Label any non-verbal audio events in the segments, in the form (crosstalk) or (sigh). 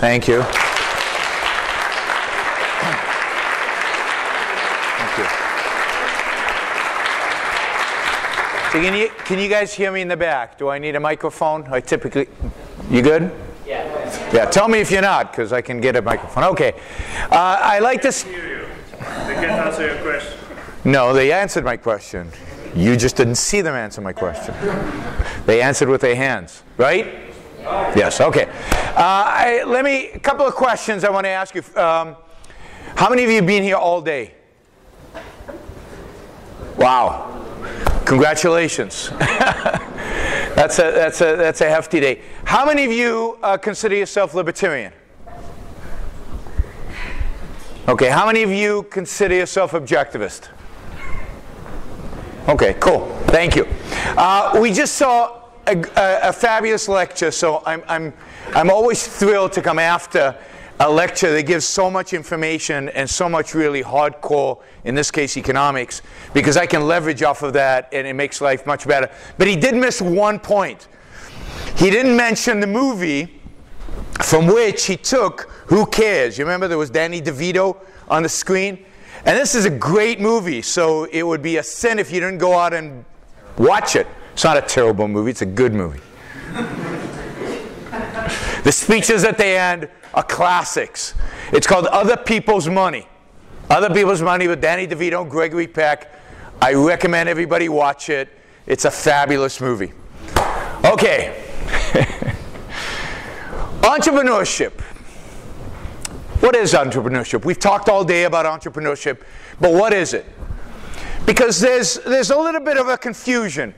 Thank you. Thank you. So can you, can you guys hear me in the back? Do I need a microphone? I typically, you good? Yeah. Yeah, tell me if you're not, because I can get a microphone. Okay. Uh, I like this. hear you. They can answer your question. No, they answered my question. You just didn't see them answer my question. They answered with their hands, right? Yes, okay. Uh, I, let me, a couple of questions I want to ask you. Um, how many of you have been here all day? Wow. Congratulations. (laughs) that's, a, that's, a, that's a hefty day. How many of you uh, consider yourself libertarian? Okay, how many of you consider yourself objectivist? Okay, cool. Thank you. Uh, we just saw a, a, a, fabulous lecture, so I'm, I'm, I'm always thrilled to come after a lecture that gives so much information and so much really hardcore, in this case economics, because I can leverage off of that and it makes life much better. But he did miss one point. He didn't mention the movie from which he took Who Cares? You remember there was Danny DeVito on the screen? And this is a great movie, so it would be a sin if you didn't go out and watch it. It's not a terrible movie, it's a good movie. the speeches at the end are classics. It's called Other People's Money. Other People's Money with Danny DeVito and Gregory Peck. I recommend everybody watch it. It's a fabulous movie. Okay. (laughs) Entrepreneurship. What is entrepreneurship? We've talked all day about entrepreneurship, but what is it? Because there's, there's a little bit of a confusion.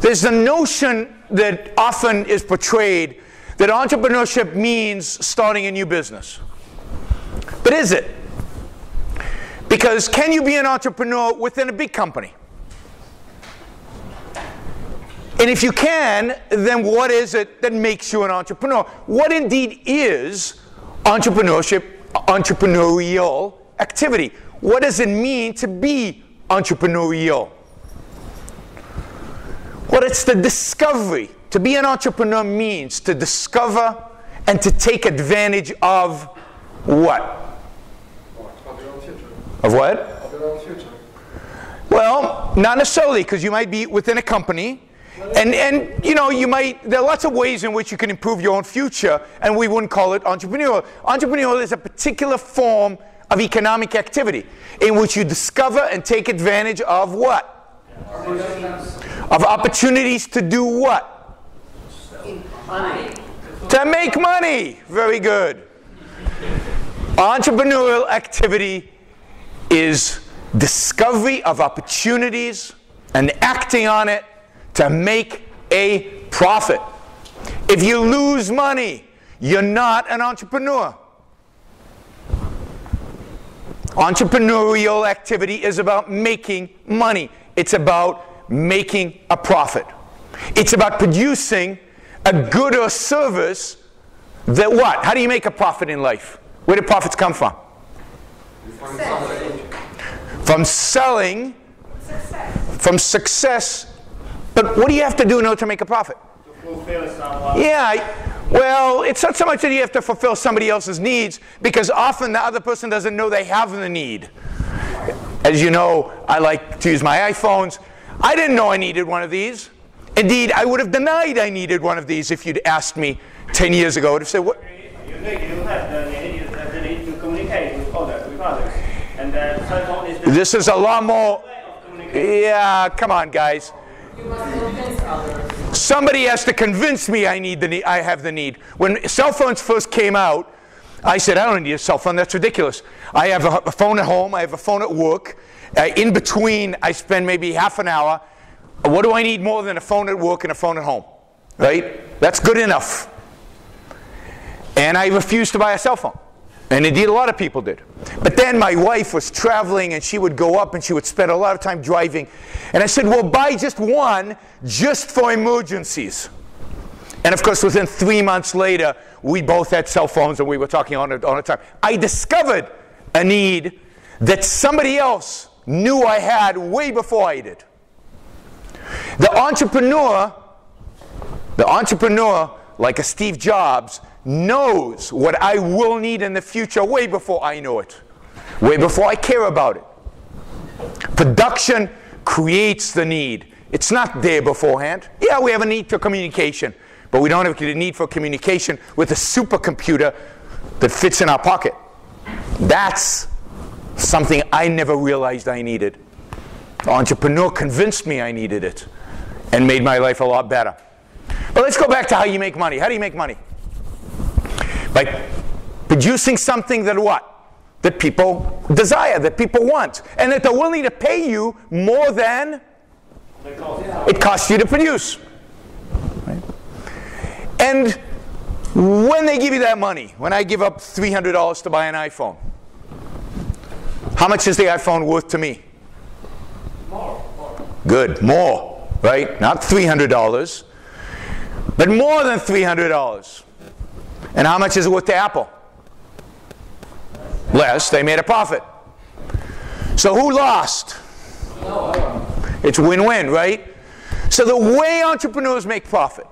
There's the notion that often is portrayed that entrepreneurship means starting a new business. But is it? Because can you be an entrepreneur within a big company? And if you can, then what is it that makes you an entrepreneur? What indeed is entrepreneurship, entrepreneurial activity? What does it mean to be entrepreneurial? Well, it's the discovery. To be an entrepreneur means to discover and to take advantage of what? Of what? Of your own future. Well, not necessarily, because you might be within a company, and, and you know, you might, there are lots of ways in which you can improve your own future, and we wouldn't call it entrepreneurial. Entrepreneurial is a particular form of economic activity in which you discover and take advantage of what? Of opportunities to do what? Money. To make money. Very good. Entrepreneurial activity is discovery of opportunities and acting on it to make a profit. If you lose money, you're not an entrepreneur. Entrepreneurial activity is about making money. It's about making a profit. It's about producing a good or service that what? How do you make a profit in life? Where do profits come from? From selling, from success. But what do you have to do in order to make a profit? Yeah, well, it's not so much that you have to fulfill somebody else's needs because often the other person doesn't know they have the need. As you know, I like to use my iPhones. I didn't know I needed one of these. Indeed, I would have denied I needed one of these if you'd asked me 10 years ago. I would have said, what? You need, you have the need, the need to communicate with others, with others. And the cell phone is the This is a lot more. way of communicating. Yeah, come on, guys. Somebody has to convince me I need the need, I have the need. When cell phones first came out, I said I don't need a cell phone. That's ridiculous. I have a, a phone at home. I have a phone at work. Uh, in between, I spend maybe half an hour. What do I need more than a phone at work and a phone at home? Right? That's good enough. And I refused to buy a cell phone. And indeed, a lot of people did. But then my wife was traveling and she would go up and she would spend a lot of time driving. And I said, Well, buy just one just for emergencies. And of course, within three months later, we both had cell phones and we were talking on it all the time. I discovered a need that somebody else knew I had way before I did. The entrepreneur, the entrepreneur like a Steve Jobs, knows what I will need in the future way before I know it, way before I care about it. Production creates the need. It's not there beforehand. Yeah, we have a need for communication, but we don't have a need for communication with a supercomputer that fits in our pocket. That's something I never realized I needed. The entrepreneur convinced me I needed it and made my life a lot better. But let's go back to how you make money. How do you make money? By producing something that what? That people desire, that people want, and that they're willing to pay you more than it costs you to produce. And when they give you that money, when I give up $300 to buy an iPhone, how much is the iPhone worth to me? More. more. Good, more, right? Not $300, but more than $300. And how much is it worth to Apple? Less. They made a profit. So who lost? It's win-win, right? So the way entrepreneurs make profit,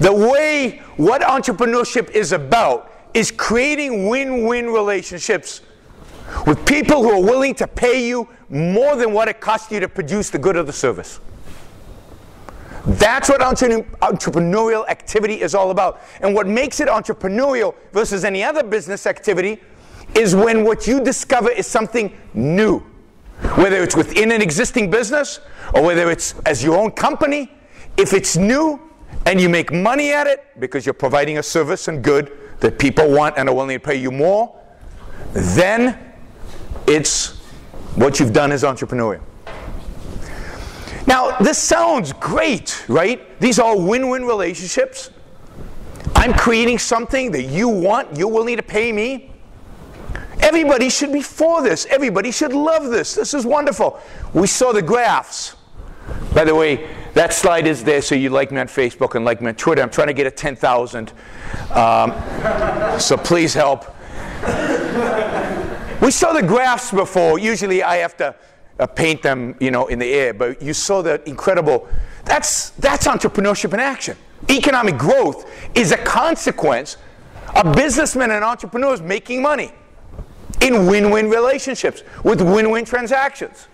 the way what entrepreneurship is about is creating win-win relationships with people who are willing to pay you more than what it costs you to produce the good or the service. That's what entre- entrepreneurial activity is all about. And what makes it entrepreneurial versus any other business activity is when what you discover is something new. Whether it's within an existing business or whether it's as your own company, if it's new and you make money at it because you're providing a service and good that people want and are willing to pay you more, then it's what you've done is entrepreneurial. Now, this sounds great, right? These are win-win relationships. I'm creating something that you want, you're willing to pay me. Everybody should be for this. Everybody should love this. This is wonderful. We saw the graphs. By the way, that slide is there so you like me on Facebook and like me on Twitter. I'm trying to get a 10,000. Um, so please help. We saw the graphs before. Usually I have to uh, paint them, you know, in the air, but you saw the incredible. That's that's entrepreneurship in action. Economic growth is a consequence of businessmen and entrepreneurs making money in win-win relationships with win-win transactions.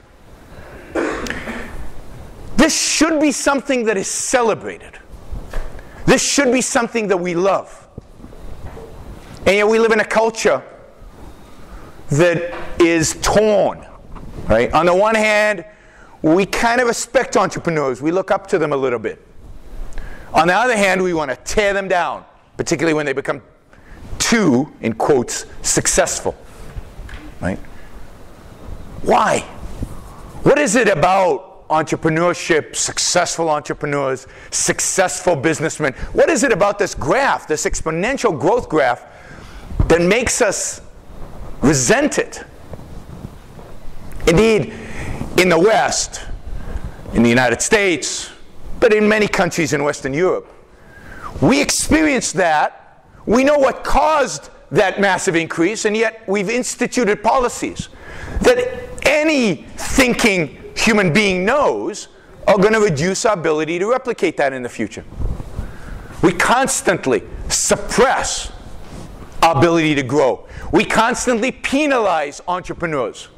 This should be something that is celebrated. This should be something that we love. And yet we live in a culture that is torn. Right? On the one hand, we kind of respect entrepreneurs. We look up to them a little bit. On the other hand, we want to tear them down, particularly when they become too, in quotes, successful. Right? Why? What is it about entrepreneurship, successful entrepreneurs, successful businessmen? What is it about this graph, this exponential growth graph, that makes us resent it. Indeed, in the West, in the United States, but in many countries in Western Europe, we experienced that. We know what caused that massive increase, and yet we've instituted policies that any thinking human being knows are going to reduce our ability to replicate that in the future. We constantly suppress our ability to grow. We constantly penalize entrepreneurs.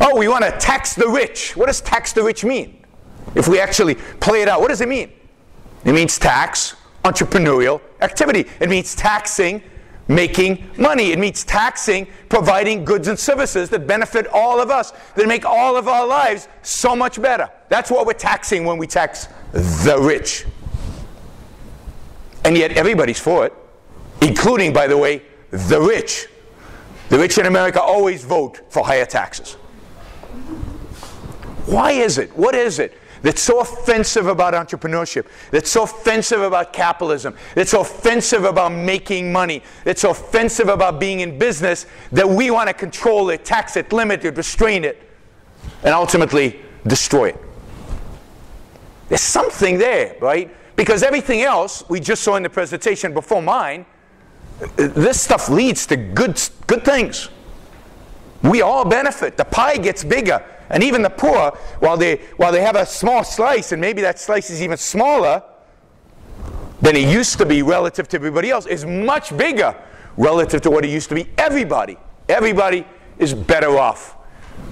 Oh, we want to tax the rich. What does tax the rich mean? If we actually play it out, what does it mean? It means tax entrepreneurial activity. It means taxing making money. It means taxing providing goods and services that benefit all of us, that make all of our lives so much better. That's what we're taxing when we tax the rich. And yet everybody's for it, including, by the way, the rich. The rich in America always vote for higher taxes. Why is it? What is it that's so offensive about entrepreneurship, that's so offensive about capitalism, that's offensive about making money, that's offensive about being in business that we want to control it, tax it, limit it, restrain it, and ultimately destroy it? There's something there, right? Because everything else we just saw in the presentation before mine this stuff leads to good, good things. We all benefit. The pie gets bigger. And even the poor, while they, while they have a small slice, and maybe that slice is even smaller, than it used to be relative to everybody else is much bigger relative to what it used to be. Everybody, everybody is better off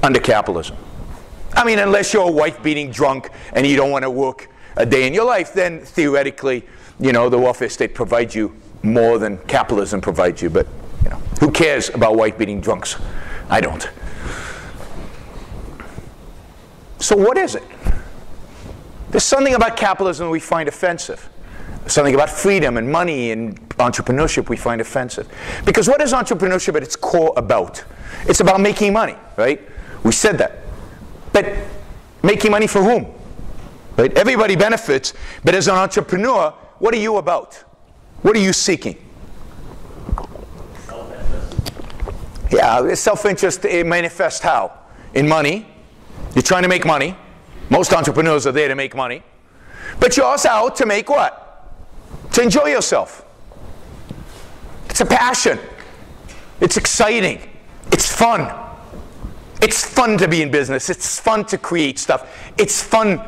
under capitalism. I mean, unless you're a wife-beating drunk and you don't want to work a day in your life, then theoretically, you know, the welfare state provides you more than capitalism provides you. But you know, who cares about wife-beating drunks? I don't. So what is it? There's something about capitalism we find offensive. Something about freedom and money and entrepreneurship we find offensive. Because what is entrepreneurship at its core about? It's about making money, right? We said that. But making money for whom? Right? Everybody benefits, but as an entrepreneur, what are you about? What are you seeking? Yeah, self-interest manifests how? In money. You're trying to make money. Most entrepreneurs are there to make money. But you're also out to make what? To enjoy yourself. It's a passion. It's exciting. It's fun. It's fun to be in business. It's fun to create stuff. It's fun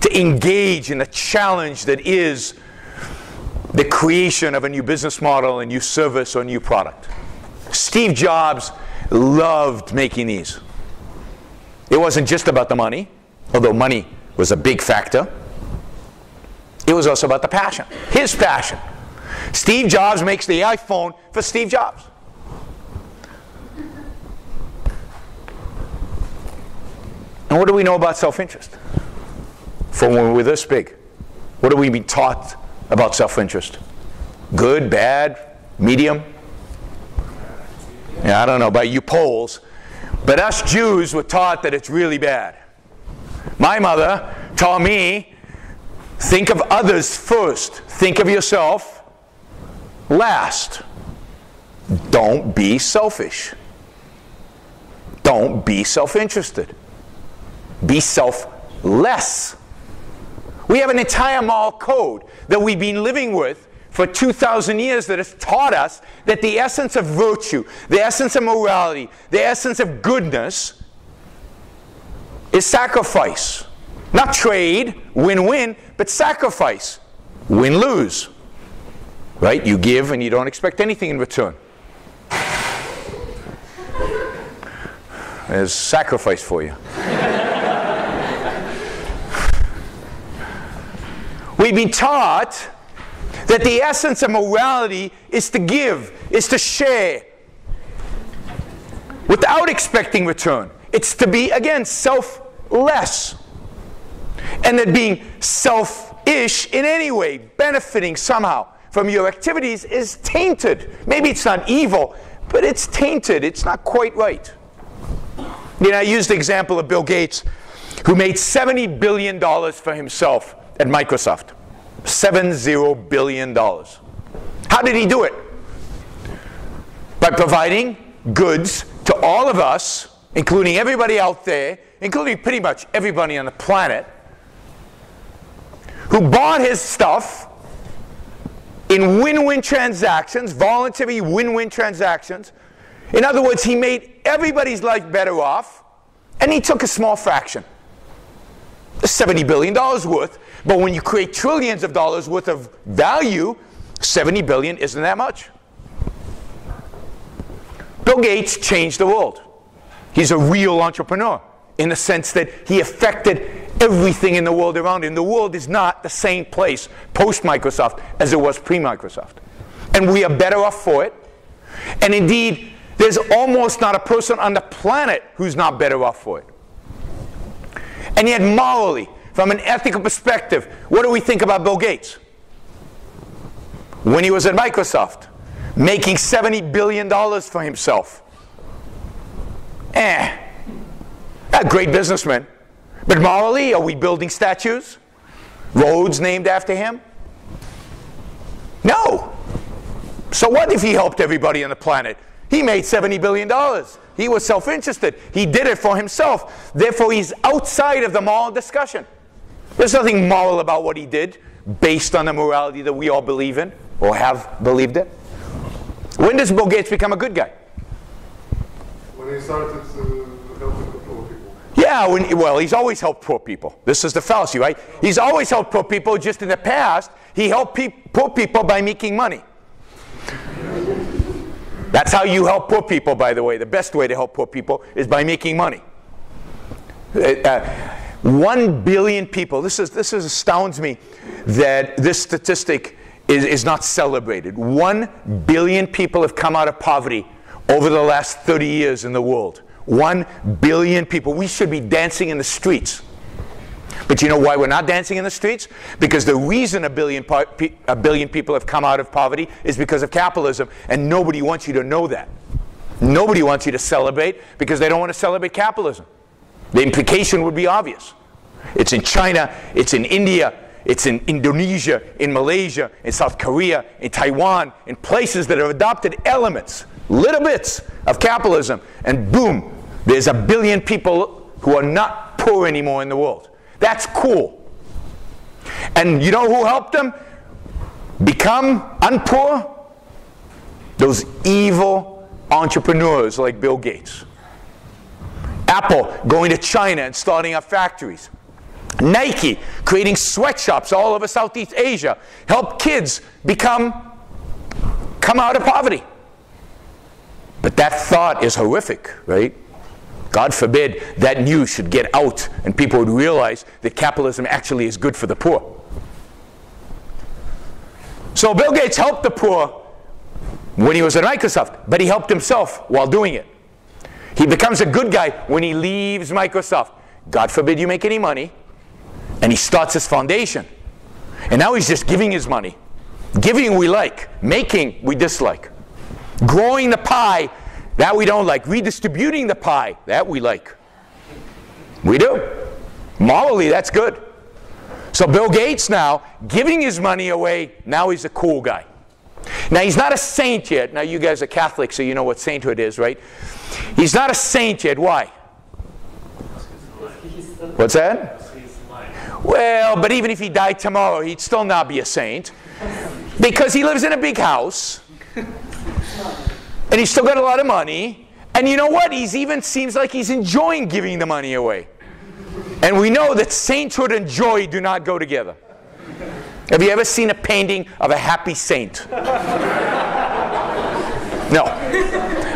to engage in the challenge that is the creation of a new business model, a new service, or a new product. Steve Jobs loved making these. It wasn't just about the money, although money was a big factor. It was also about the passion, his passion. Steve Jobs makes the iPhone for Steve Jobs. And what do we know about self-interest? From when we were this big. What do we been taught about self-interest? Good, bad, medium? Yeah, I don't know about you Poles, but us Jews were taught that it's really bad. My mother taught me think of others first, think of yourself last. Don't be selfish. Don't be self interested. Be selfless. We have an entire moral code that we've been living with for 2,000 years that has taught us that the essence of virtue, the essence of morality, the essence of goodness is sacrifice. Not trade, win win, but sacrifice, win lose. Right? You give and you don't expect anything in return. There's sacrifice for you. We've been taught that the essence of morality is to give, is to share without expecting return. It's to be, again, selfless. And that being selfish in any way, benefiting somehow from your activities, is tainted. Maybe it's not evil, but it's tainted. It's not quite right. You know, I used the example of Bill Gates, who made $70 billion for himself at Microsoft. $70 billion. How did he do it? By providing goods to all of us, including everybody out there, including pretty much everybody on the planet, who bought his stuff in win-win transactions, voluntary win-win transactions. In other words, he made everybody's life better off, and he took a small fraction. $70 billion worth. But when you create trillions of dollars worth of value, 70 billion isn't that much. Bill Gates changed the world. He's a real entrepreneur in the sense that he affected everything in the world around him. The world is not the same place post Microsoft as it was pre Microsoft. And we are better off for it. And indeed, there's almost not a person on the planet who's not better off for it. And yet, morally, from an ethical perspective, what do we think about Bill Gates? When he was at Microsoft, making $70 billion for himself. Eh, a great businessman. But morally, are we building statues? Roads named after him? No. So what if he helped everybody on the planet? He made $70 billion. He was self interested. He did it for himself. Therefore, he's outside of the moral discussion. There's nothing moral about what he did based on the morality that we all believe in or have believed in. When does Bill Gates become a good guy? When he started to help the poor people. Yeah, when, well, he's always helped poor people. This is the fallacy, right? He's always helped poor people, just in the past, he helped pe- poor people by making money. That's how you help poor people, by the way. The best way to help poor people is by making money. Uh, uh, one billion people, this, is, this is astounds me that this statistic is, is not celebrated. One billion people have come out of poverty over the last 30 years in the world. One billion people. We should be dancing in the streets. But you know why we're not dancing in the streets? Because the reason a billion, a billion people have come out of poverty is because of capitalism, and nobody wants you to know that. Nobody wants you to celebrate because they don't want to celebrate capitalism. The implication would be obvious. It's in China, it's in India, it's in Indonesia, in Malaysia, in South Korea, in Taiwan, in places that have adopted elements, little bits of capitalism, and boom, there's a billion people who are not poor anymore in the world. That's cool. And you know who helped them become unpoor? Those evil entrepreneurs like Bill Gates. Apple going to China and starting up factories. Nike creating sweatshops all over Southeast Asia. Help kids become come out of poverty. But that thought is horrific, right? God forbid that news should get out and people would realize that capitalism actually is good for the poor. So Bill Gates helped the poor when he was at Microsoft, but he helped himself while doing it. He becomes a good guy when he leaves Microsoft. God forbid you make any money. And he starts his foundation. And now he's just giving his money. Giving we like, making we dislike. Growing the pie that we don't like. Redistributing the pie, that we like. We do. Morally, that's good. So Bill Gates now, giving his money away, now he's a cool guy. Now he's not a saint yet. Now you guys are Catholic, so you know what sainthood is, right? He's not a saint yet. Why? What's that? Well, but even if he died tomorrow, he'd still not be a saint. Because he lives in a big house and he's still got a lot of money. And you know what? He's even seems like he's enjoying giving the money away. And we know that sainthood and joy do not go together. Have you ever seen a painting of a happy saint? No.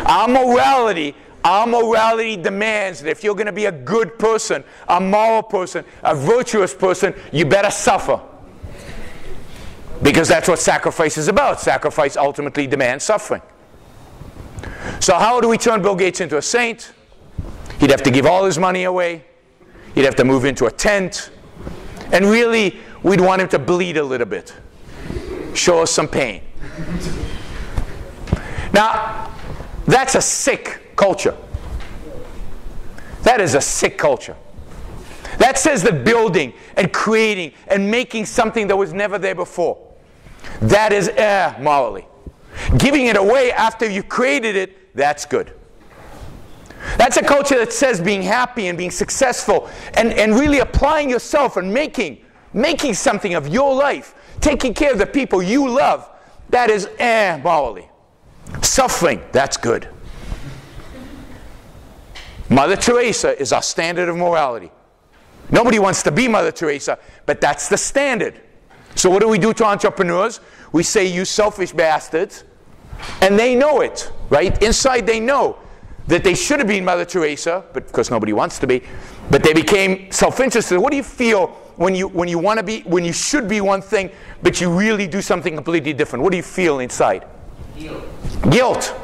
Our morality, our morality demands that if you're going to be a good person, a moral person, a virtuous person, you better suffer. Because that's what sacrifice is about. Sacrifice ultimately demands suffering. So, how do we turn Bill Gates into a saint? He'd have to give all his money away, he'd have to move into a tent, and really, we'd want him to bleed a little bit, show us some pain. Now, that's a sick culture. That is a sick culture. That says that building and creating and making something that was never there before, that is eh, morally. Giving it away after you created it, that's good. That's a culture that says being happy and being successful and, and really applying yourself and making, making something of your life, taking care of the people you love, that is eh, morally. Suffering, that's good. Mother Teresa is our standard of morality. Nobody wants to be Mother Teresa, but that's the standard. So, what do we do to entrepreneurs? We say, You selfish bastards. And they know it, right? Inside they know that they should have been Mother Teresa, but of course nobody wants to be. But they became self-interested. What do you feel when you when you want to be when you should be one thing, but you really do something completely different? What do you feel inside? Guilt.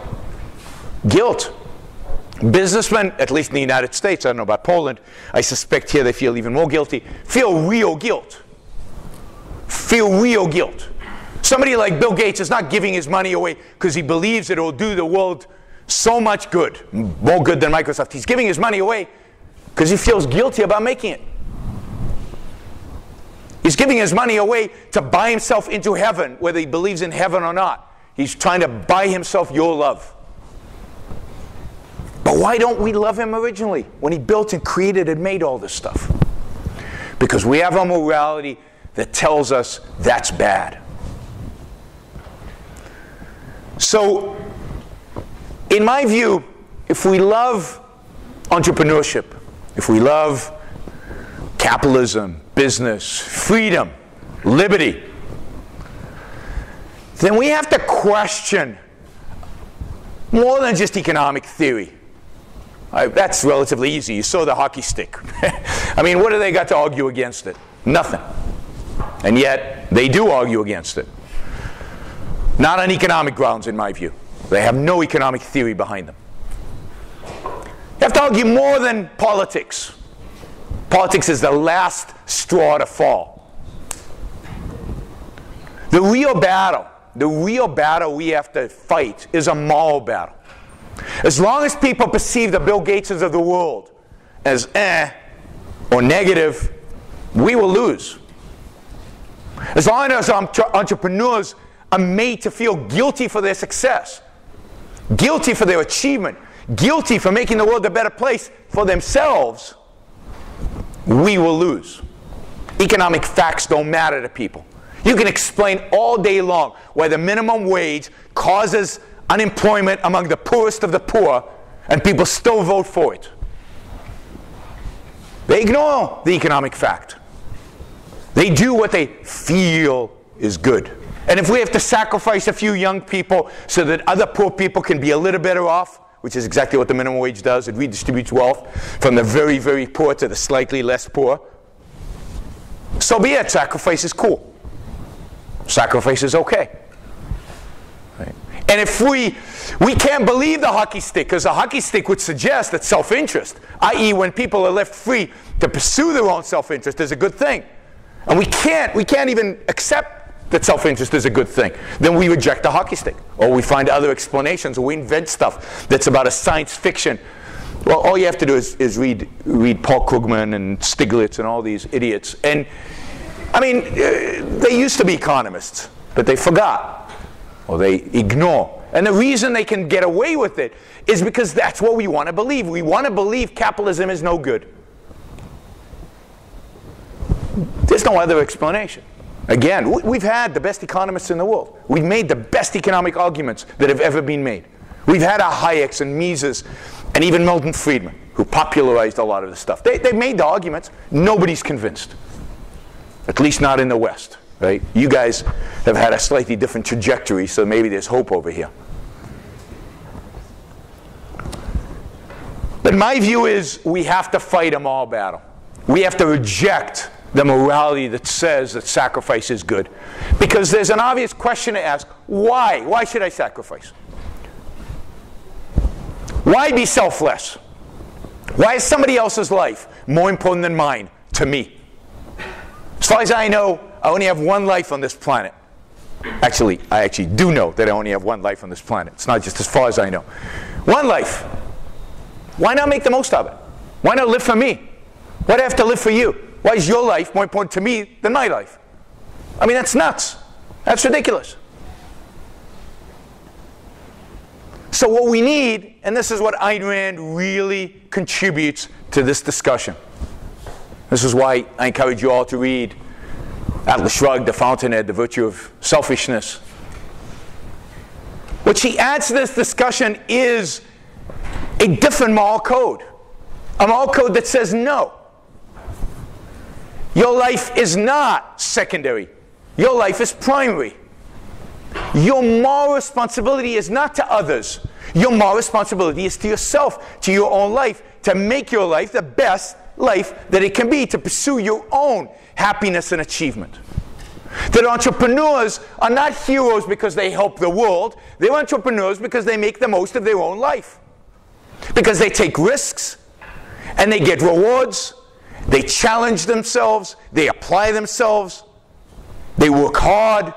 Guilt. Businessmen, at least in the United States, I don't know about Poland, I suspect here they feel even more guilty, feel real guilt. Feel real guilt. Somebody like Bill Gates is not giving his money away because he believes it will do the world so much good, more good than Microsoft. He's giving his money away because he feels guilty about making it. He's giving his money away to buy himself into heaven, whether he believes in heaven or not. He's trying to buy himself your love. But why don't we love him originally when he built and created and made all this stuff? Because we have a morality that tells us that's bad. So, in my view, if we love entrepreneurship, if we love capitalism, business, freedom, liberty, then we have to question more than just economic theory. Uh, that's relatively easy. You saw the hockey stick. (laughs) I mean, what do they got to argue against it? Nothing. And yet, they do argue against it. Not on economic grounds, in my view. They have no economic theory behind them. You have to argue more than politics. Politics is the last straw to fall. The real battle, the real battle we have to fight is a moral battle. As long as people perceive the Bill Gateses of the world as eh or negative, we will lose. As long as entrepreneurs are made to feel guilty for their success, guilty for their achievement, guilty for making the world a better place for themselves, we will lose. Economic facts don't matter to people. You can explain all day long why the minimum wage causes unemployment among the poorest of the poor, and people still vote for it. They ignore the economic fact. They do what they feel is good. And if we have to sacrifice a few young people so that other poor people can be a little better off, which is exactly what the minimum wage does, it redistributes wealth from the very, very poor to the slightly less poor. So be it. Sacrifice is cool. Sacrifice is okay. Right? And if we we can't believe the hockey stick, because the hockey stick would suggest that self-interest, i.e., when people are left free to pursue their own self-interest, is a good thing. And we can't, we can't even accept that self-interest is a good thing. Then we reject the hockey stick. Or we find other explanations, or we invent stuff that's about a science fiction. Well, all you have to do is, is read, read Paul Krugman and Stiglitz and all these idiots. And, I mean, uh, they used to be economists, but they forgot, or they ignore. And the reason they can get away with it is because that's what we want to believe. We want to believe capitalism is no good. There's no other explanation. Again, we've had the best economists in the world. We've made the best economic arguments that have ever been made. We've had our Hayeks and Mises and even Milton Friedman, who popularized a lot of this stuff. They, they made the arguments. Nobody's convinced. At least not in the West, right? You guys have had a slightly different trajectory, so maybe there's hope over here. But my view is we have to fight a moral battle. We have to reject the morality that says that sacrifice is good. Because there's an obvious question to ask why? Why should I sacrifice? Why be selfless? Why is somebody else's life more important than mine to me? As far as I know, I only have one life on this planet. Actually, I actually do know that I only have one life on this planet. It's not just as far as I know. One life. Why not make the most of it? Why not live for me? Why do I have to live for you? Why is your life more important to me than my life? I mean, that's nuts. That's ridiculous. So, what we need, and this is what Ayn Rand really contributes to this discussion. This is why I encourage you all to read Atlas Shrugged, The Fountainhead, The Virtue of Selfishness. What she adds to this discussion is a different moral code, a moral code that says no. Your life is not secondary. Your life is primary. Your moral responsibility is not to others. Your moral responsibility is to yourself, to your own life, to make your life the best life that it can be, to pursue your own happiness and achievement. That entrepreneurs are not heroes because they help the world, they're entrepreneurs because they make the most of their own life. Because they take risks and they get rewards they challenge themselves, they apply themselves, they work hard,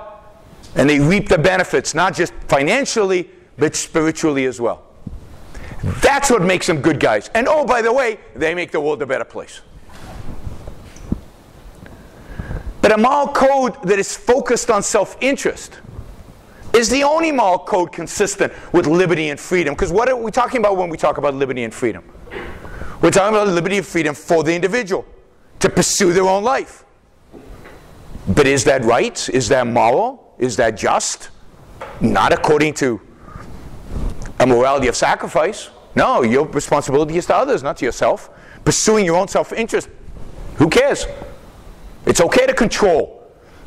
and they reap the benefits, not just financially, but spiritually as well. That's what makes them good guys. And oh, by the way, they make the world a better place. But a moral code that is focused on self interest is the only moral code consistent with liberty and freedom. Because what are we talking about when we talk about liberty and freedom? We're talking about liberty and freedom for the individual to pursue their own life. But is that right? Is that moral? Is that just? Not according to a morality of sacrifice. No, your responsibility is to others, not to yourself. pursuing your own self interest, who cares? It's okay to control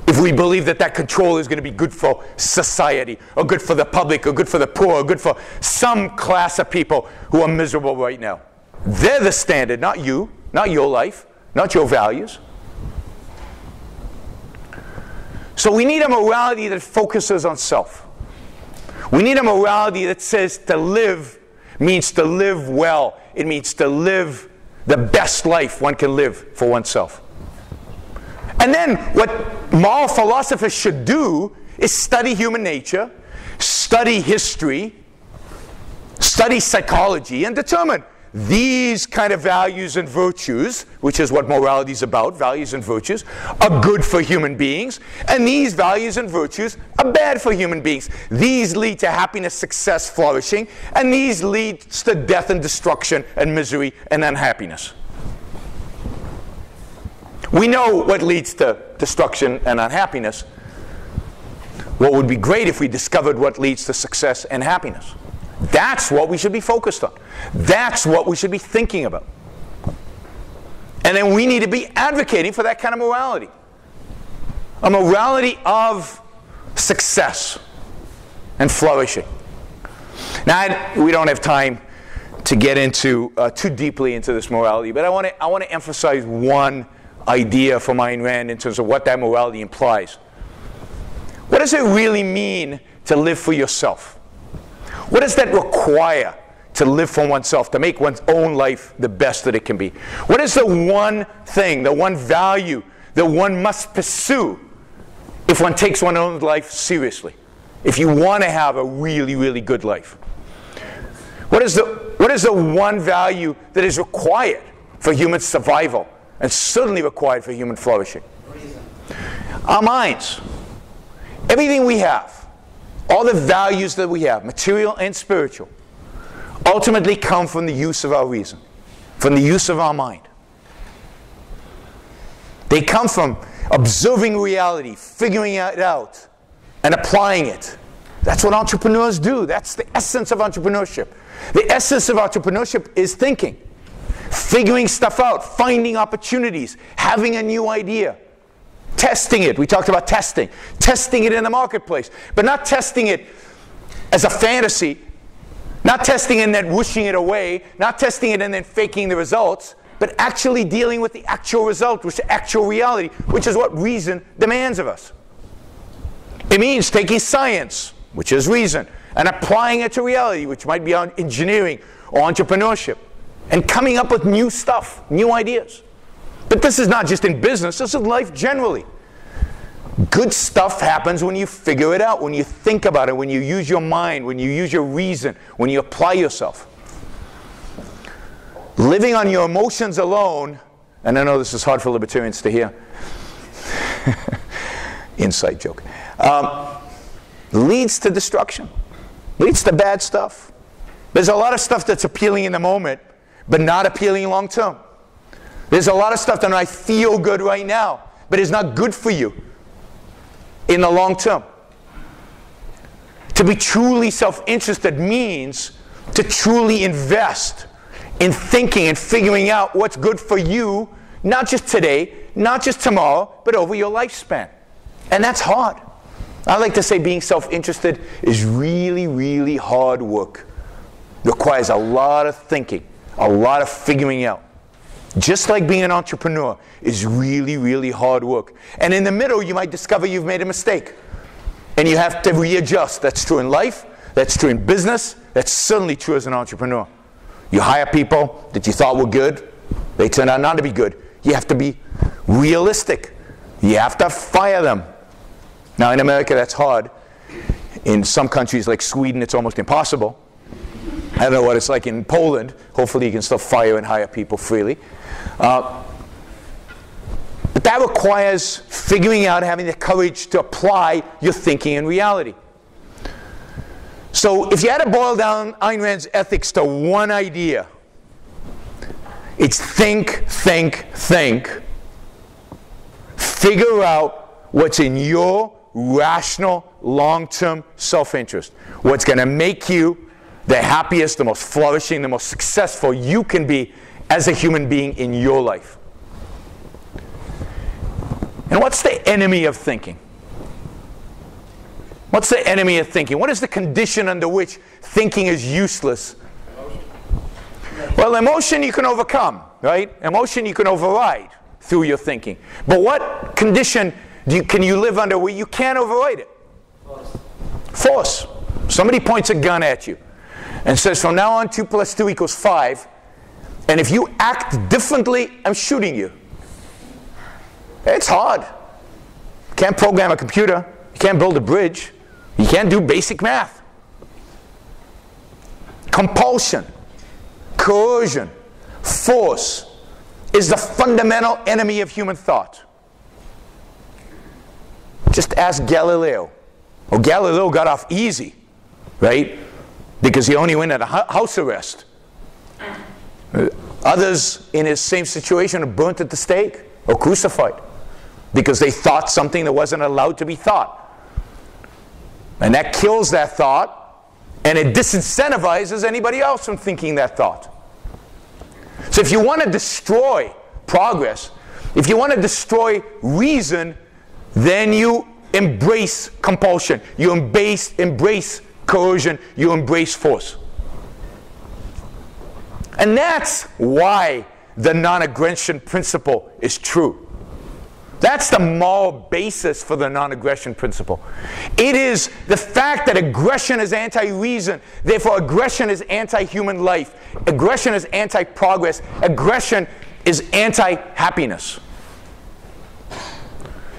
if we believe that that control is going to be good for society or good for the public or good for the poor or good for some class of people who are miserable right now. They're the standard, not you, not your life, not your values. So we need a morality that focuses on self. We need a morality that says to live means to live well. It means to live the best life one can live for oneself. And then what moral philosophers should do is study human nature, study history, study psychology, and determine these kind of values and virtues, which is what morality is about, values and virtues, are good for human beings, and these values and virtues are bad for human beings. These lead to happiness, success, flourishing, and these lead to death and destruction and misery and unhappiness. We know what leads to destruction and unhappiness. What would be great if we discovered what leads to success and happiness? That's what we should be focused on. That's what we should be thinking about. And then we need to be advocating for that kind of morality a morality of success and flourishing. Now, I, we don't have time to get into uh, too deeply into this morality, but I want to I want to emphasize one idea from Ayn Rand in terms of what that morality implies. What does it really mean to live for yourself? What does that require to live for oneself, to make one's own life the best that it can be? What is the one thing, the one value that one must pursue if one takes one's own life seriously? If you want to have a really, really good life? What is the, what is the one value that is required for human survival and certainly required for human flourishing. Our minds. Everything we have, all the values that we have, material and spiritual, ultimately come from the use of our reason, from the use of our mind. They come from observing reality, figuring it out, and applying it. That's what entrepreneurs do. That's the essence of entrepreneurship. The essence of entrepreneurship is thinking figuring stuff out, finding opportunities, having a new idea, testing it. We talked about testing, testing it in the marketplace, but not testing it as a fantasy, not testing and then wishing it away, not testing it and then faking the results, but actually dealing with the actual result, which is actual reality, which is what reason demands of us. It means taking science, which is reason, and applying it to reality, which might be on engineering or entrepreneurship and coming up with new stuff, new ideas. But this is not just in business, this is life generally. Good stuff happens when you figure it out, when you think about it, when you use your mind, when you use your reason, when you apply yourself. Living on your emotions alone, and I know this is hard for libertarians to hear, (laughs) inside joke, um, leads to destruction, leads to bad stuff. There's a lot of stuff that's appealing in the moment, but not appealing long term. There's a lot of stuff that I feel good right now, but it's not good for you in the long term. To be truly self interested means to truly invest in thinking and figuring out what's good for you, not just today, not just tomorrow, but over your lifespan. And that's hard. I like to say being self interested is really, really hard work. It requires a lot of thinking a lot of figuring out. Just like being an entrepreneur is really, really hard work. And in the middle, you might discover you've made a mistake. And you have to readjust. That's true in life, that's true in business, that's certainly true as an entrepreneur. You hire people that you thought were good, they turn out not to be good. You have to be realistic. You have to fire them. Now, in America, that's hard. In some countries like Sweden, it's almost impossible. I don't know what it's like in Poland. Hopefully, you can still fire and hire people freely. Uh, but that requires figuring out, having the courage to apply your thinking in reality. So, if you had to boil down Ayn Rand's ethics to one idea, it's think, think, think. Figure out what's in your rational, long term self interest. What's going to make you the happiest, the most flourishing, the most successful you can be as a human being in your life. And what's the enemy of thinking? What's the enemy of thinking? What is the condition under which thinking is useless? Well, emotion you can overcome, right? Emotion you can override through your thinking. But what condition you, can you live under where you can't override it? Force. Force. Somebody points a gun at you and says, from now on, 2 plus 2 equals 5. And if you act differently, I'm shooting you. It's hard. You can't program a computer. You can't build a bridge. You can't do basic math. Compulsion, coercion, force is the fundamental enemy of human thought. Just ask Galileo. Well, Galileo got off easy, right? Because he only went at a house arrest. Others in his same situation are burnt at the stake or crucified because they thought something that wasn't allowed to be thought. And that kills that thought, and it disincentivizes anybody else from thinking that thought. So if you want to destroy progress, if you want to destroy reason, then you embrace compulsion. You embrace, embrace coercion. You embrace force. And that's why the non aggression principle is true. That's the moral basis for the non aggression principle. It is the fact that aggression is anti reason, therefore, aggression is anti human life, aggression is anti progress, aggression is anti happiness.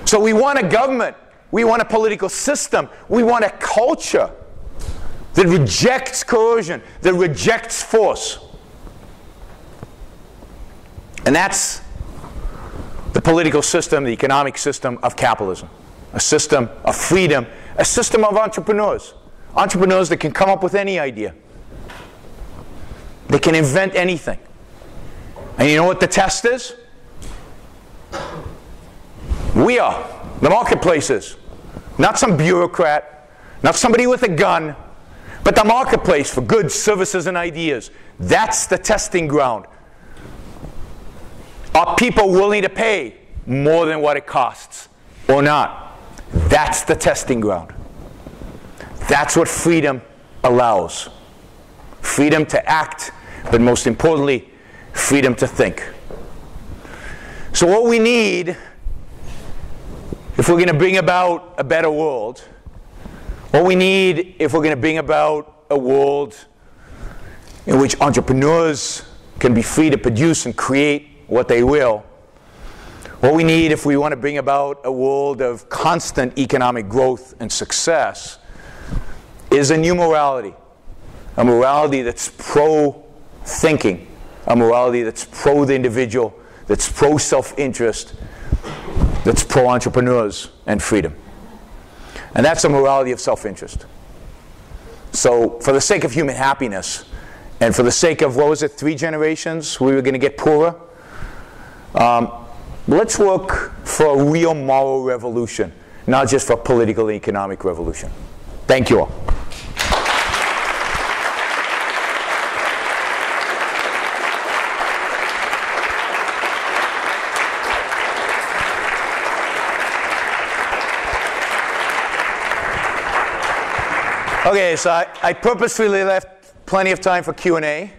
So, we want a government, we want a political system, we want a culture that rejects coercion, that rejects force. And that's the political system, the economic system of capitalism, a system of freedom, a system of entrepreneurs. Entrepreneurs that can come up with any idea, they can invent anything. And you know what the test is? We are, the marketplace is. Not some bureaucrat, not somebody with a gun, but the marketplace for goods, services, and ideas. That's the testing ground. Are people willing to pay more than what it costs or not? That's the testing ground. That's what freedom allows freedom to act, but most importantly, freedom to think. So, what we need, if we're going to bring about a better world, what we need if we're going to bring about a world in which entrepreneurs can be free to produce and create what they will. What we need if we want to bring about a world of constant economic growth and success is a new morality. A morality that's pro thinking, a morality that's pro the individual, that's pro self interest, that's pro entrepreneurs and freedom. And that's a morality of self interest. So, for the sake of human happiness, and for the sake of, what was it, three generations, we were going to get poorer. Um, let's work for a real moral revolution, not just for political and economic revolution. Thank you all. Okay, so I, I purposefully left plenty of time for Q&A.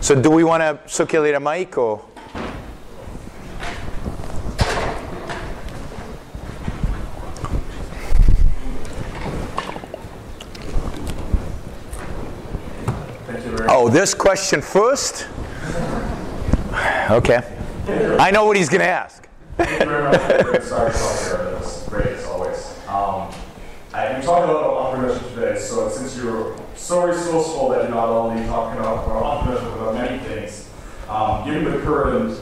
So do we want to circulate a mic or? Oh, this question first? Okay. I know what he's going to ask. Great as always. Um, I, you talked about entrepreneurship today, so since you're so resourceful that you're not only talking about entrepreneurship, but about many things, um, given the current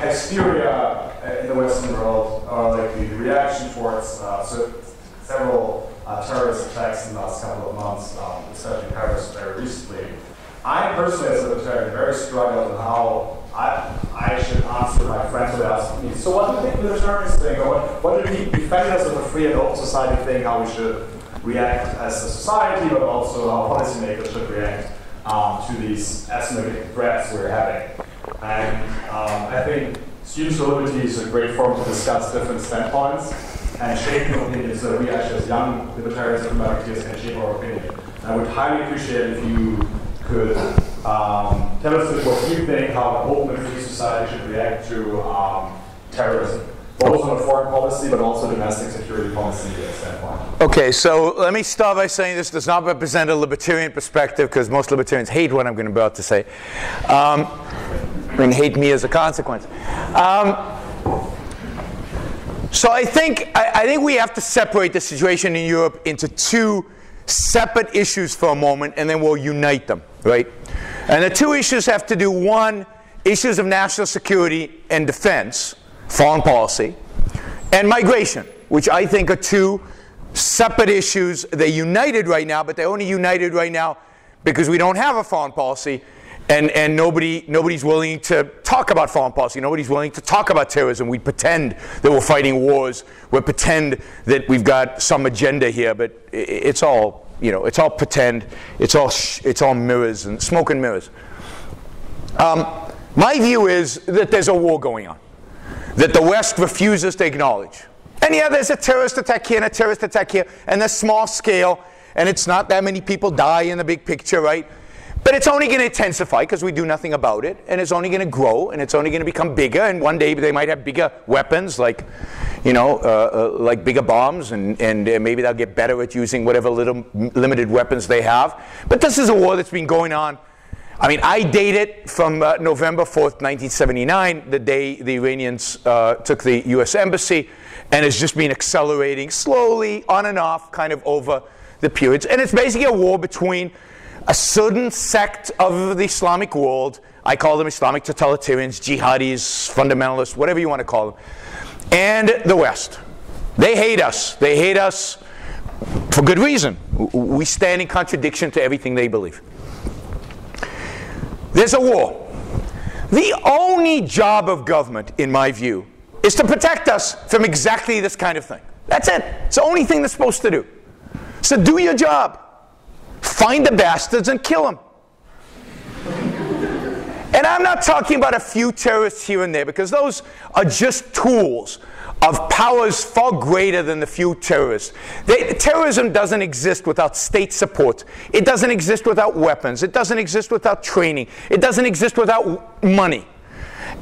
hysteria in the Western world, uh, like the reaction towards uh, so several uh, terrorist attacks in the last couple of months, um, especially Paris very recently, I personally, as a libertarian, very struggled with how I, I should answer my friends who ask me, so what do you think libertarians think? Or what, do the defenders of a free and open society think how we should react as a society, but also how policymakers should react um, to these asymmetric threats we're having? And um, I think Students Liberty is a great forum to discuss different standpoints and shape your opinions so that we actually, as young libertarians and marketeers, can shape our opinion. I would highly appreciate if you could um, tell us what you think how an open and free society should react to um, terrorism, both on a foreign policy but also domestic security policy standpoint. Okay, so let me start by saying this does not represent a libertarian perspective because most libertarians hate what I'm going to about to say. Um, and hate me as a consequence. Um, so I think I, I, think we have to separate the situation in Europe into two separate issues for a moment, and then we'll unite them, right? And the two issues have to do one issues of national security and defense, foreign policy, and migration, which I think are two separate issues. They're united right now, but they're only united right now because we don't have a foreign policy and, and nobody, nobody's willing to talk about foreign policy. Nobody's willing to talk about terrorism. We pretend that we're fighting wars. We pretend that we've got some agenda here, but it's all, you know, it's all pretend. It's all, it's all mirrors and smoke and mirrors. Um, my view is that there's a war going on, that the West refuses to acknowledge. And yeah, there's a terrorist attack here and a terrorist attack here, and they're small scale, and it's not that many people die in the big picture, right? But it's only going to intensify because we do nothing about it, and it's only going to grow, and it's only going to become bigger. And one day they might have bigger weapons, like, you know, uh, uh, like bigger bombs, and, and uh, maybe they'll get better at using whatever little limited weapons they have. But this is a war that's been going on. I mean, I date it from uh, November 4th, 1979, the day the Iranians uh, took the U.S. embassy, and it's just been accelerating slowly, on and off, kind of over the periods. And it's basically a war between a certain sect of the Islamic world, I call them Islamic totalitarians, jihadis, fundamentalists, whatever you want to call them, and the West. They hate us. They hate us for good reason. We stand in contradiction to everything they believe. There's a war. The only job of government, in my view, is to protect us from exactly this kind of thing. That's it. It's the only thing they're supposed to do. So do your job. Find the bastards and kill them. and I'm not talking about a few terrorists here and there because those are just tools of powers far greater than the few terrorists. They, terrorism doesn't exist without state support. It doesn't exist without weapons. It doesn't exist without training. It doesn't exist without money.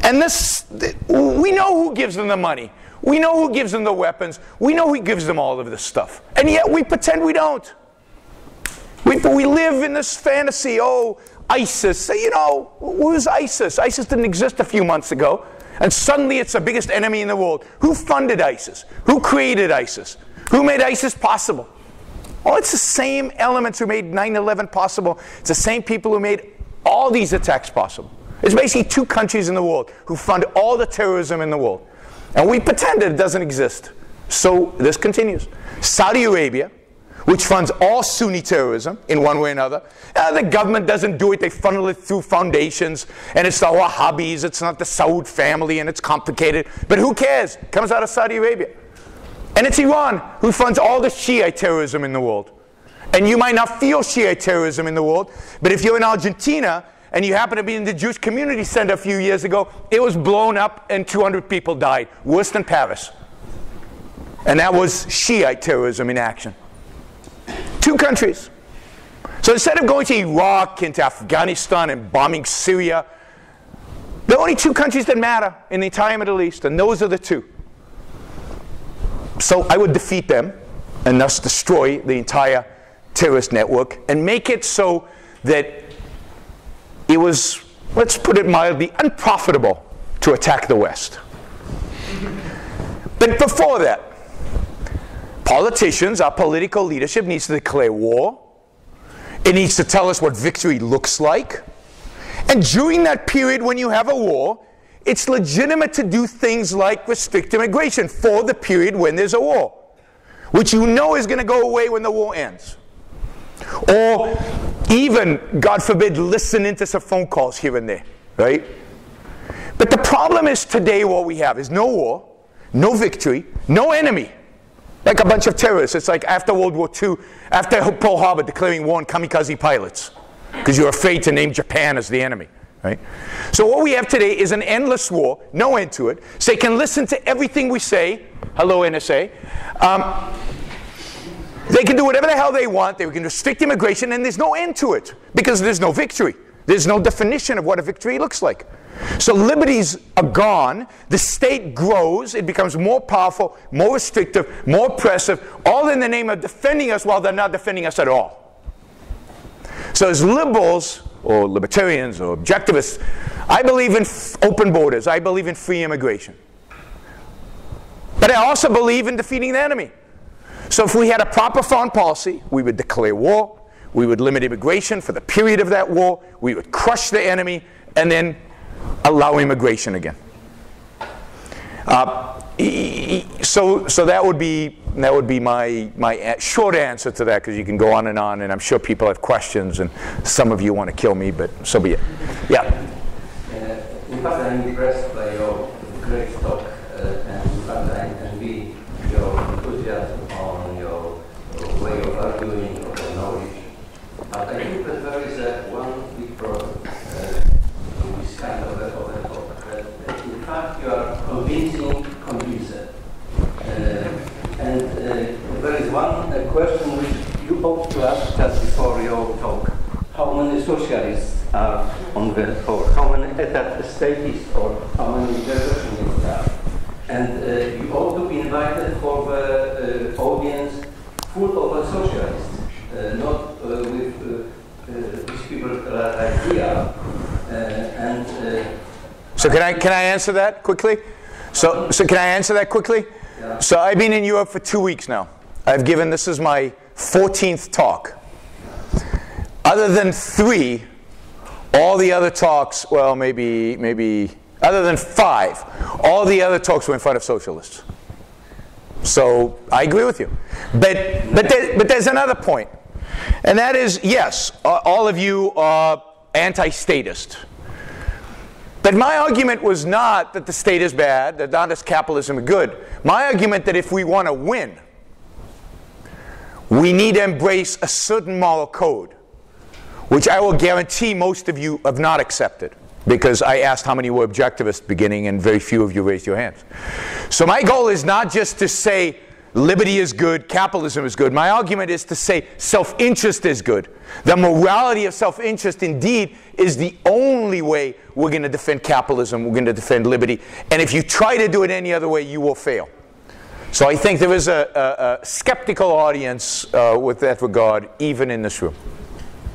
And this, we know who gives them the money. We know who gives them the weapons. We know who gives them all of this stuff. And yet we pretend we don't. We, we live in this fantasy, oh, ISIS. You know, who's ISIS? ISIS didn't exist a few months ago. And suddenly it's the biggest enemy in the world. Who funded ISIS? Who created ISIS? Who made ISIS possible? Well, it's the same elements who made 9 11 possible. It's the same people who made all these attacks possible. It's basically two countries in the world who fund all the terrorism in the world. And we pretend that it doesn't exist. So this continues. Saudi Arabia, which funds all Sunni terrorism in one way or another. Uh, the government doesn't do it, they funnel it through foundations, and it's the Wahhabis, it's not the Saud family, and it's complicated. But who cares? It comes out of Saudi Arabia. And it's Iran who funds all the Shiite terrorism in the world. And you might not feel Shiite terrorism in the world, but if you're in Argentina and you happen to be in the Jewish Community Center a few years ago, it was blown up and 200 people died, worse than Paris. And that was Shiite terrorism in action. Two countries. So instead of going to Iraq, into Afghanistan, and bombing Syria, there are only two countries that matter in the entire Middle East, and those are the two. So I would defeat them and thus destroy the entire terrorist network and make it so that it was, let's put it mildly, unprofitable to attack the West. But before that, Politicians, our political leadership needs to declare war. It needs to tell us what victory looks like. And during that period when you have a war, it's legitimate to do things like restrict immigration for the period when there's a war, which you know is going to go away when the war ends. Or even, God forbid, listen into some phone calls here and there, right? But the problem is today what we have is no war, no victory, no enemy. Like a bunch of terrorists. It's like after World War II, after Pearl Harbor declaring war on kamikaze pilots, because you're afraid to name Japan as the enemy. right? So what we have today is an endless war, no end to it. So they can listen to everything we say. Hello, NSA. Um, they can do whatever the hell they want. They can restrict immigration, and there's no end to it because there's no victory. There's no definition of what a victory looks like. So liberties are gone. The state grows. It becomes more powerful, more restrictive, more oppressive, all in the name of defending us while they're not defending us at all. So as liberals, or libertarians, or objectivists, I believe in open borders. I believe in free immigration. But I also believe in defeating the enemy. So if we had a proper foreign policy, we would declare war, we would limit immigration for the period of that war, we would crush the enemy, and then allow immigration again. Uh, so, so that would be that would be my my short answer to that because you can go on and on, and I'm sure people have questions, and some of you want to kill me, but so be it. Yeah. Uh, in fact, I'm impressed by your great talk, uh, and in fact, I envy your enthusiasm on your way of arguing, of your knowledge. But I think that there is a one big problem uh, this kind of a, of a talk. That in fact, you are convincing convincer. Uh, and uh, there is one uh, question which you ought to ask just before your talk. How many socialists are on the, or how many etat statists, or how many reservationists are? And uh, you ought to be invited for the uh, audience full of socialists, uh, not uh, with these people like we are. and so can I can I answer that quickly? So so can I answer that quickly? Yeah. So I've been in Europe for two weeks now. I've given this is my 14th talk. Other than three, all the other talks, well, maybe maybe other than five, all the other talks were in front of socialists. So I agree with you. But, but, there, but there's another point. And that is yes, all of you are anti statist. But my argument was not that the state is bad, that not as capitalism is good. My argument that if we want to win, we need to embrace a certain moral code, which I will guarantee most of you have not accepted because I asked how many were objectivist beginning and very few of you raised your hands. So my goal is not just to say liberty is good, capitalism is good. My argument is to say self-interest is good. The morality of self-interest indeed is the only way we're going to defend capitalism, we're going to defend liberty. And if you try to do it any other way, you will fail. So I think there is a, a, a skeptical audience uh, with that regard, even in this room.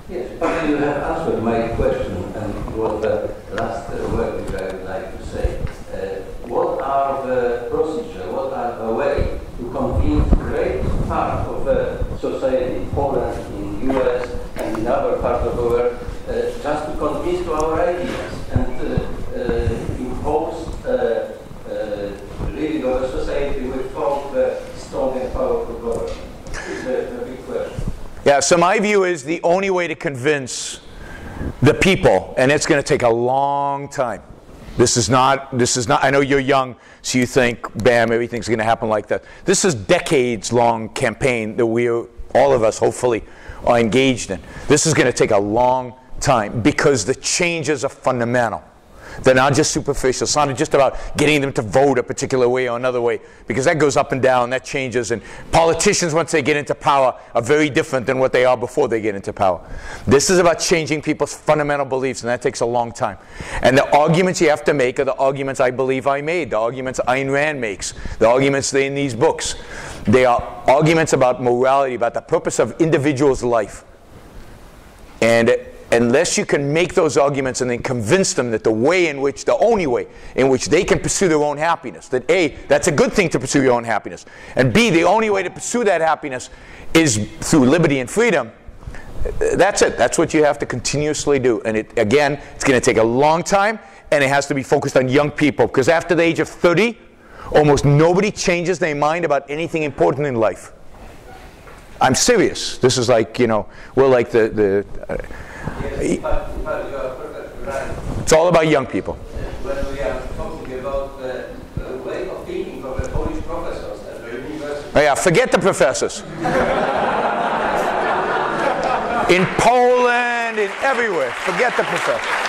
Yes, but you have answered my question, and what the last word which I would like to say. Uh, what are the procedure, what are the way to convince great part of the society, Poland, in US, and in other parts of the world, uh, just to convince to our ideas and uh, uh impose uh, uh, living of a society without the strong and powerful government? Is the, the big question. Yeah, so my view is the only way to convince the people, and it's going to take a long time. This is not, this is not, I know you're young, so you think, bam, everything's going to happen like that. This is decades long campaign that we all of us hopefully are engaged in. This is going to take a long time because the changes are fundamental. They're not just superficial. It's not just about getting them to vote a particular way or another way, because that goes up and down, that changes. And politicians, once they get into power, are very different than what they are before they get into power. This is about changing people's fundamental beliefs, and that takes a long time. And the arguments you have to make are the arguments I believe I made, the arguments Ayn Rand makes, the arguments in these books. They are arguments about morality, about the purpose of individual's life. And unless you can make those arguments and then convince them that the way in which, the only way in which they can pursue their own happiness, that A, that's a good thing to pursue your own happiness, and B, the only way to pursue that happiness is through liberty and freedom, that's it. That's what you have to continuously do. And it, again, it's going to take a long time, and it has to be focused on young people, because after the age of 30, almost nobody changes their mind about anything important in life. I'm serious. This is like, you know, we're like the, the uh, it's all about young people. When we are talking about the, way of thinking of the Polish professors at the university. Oh yeah, forget the professors. in Poland, in everywhere, forget the professors.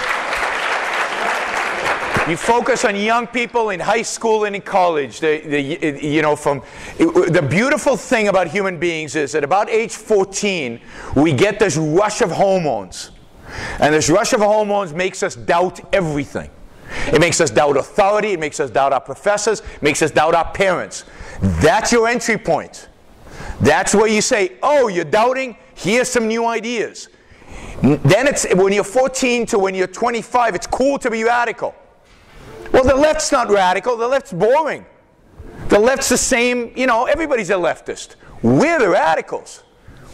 You focus on young people in high school and in college. The, the, you know, from the beautiful thing about human beings is that about age 14, we get this rush of hormones. And this rush of hormones makes us doubt everything. It makes us doubt authority, it makes us doubt our professors, it makes us doubt our parents. That's your entry point. That's where you say, oh, you're doubting? Here's some new ideas. Then it's when you're 14 to when you're 25, it's cool to be radical. Well, the left's not radical, the left's boring. The left's the same, you know, everybody's a leftist. We're the radicals.